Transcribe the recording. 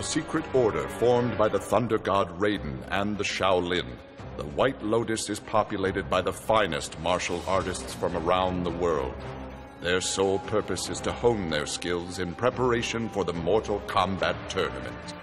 a secret order formed by the Thunder God Raiden and the Shaolin. The White Lotus is populated by the finest martial artists from around the world. Their sole purpose is to hone their skills in preparation for the Mortal Kombat tournament.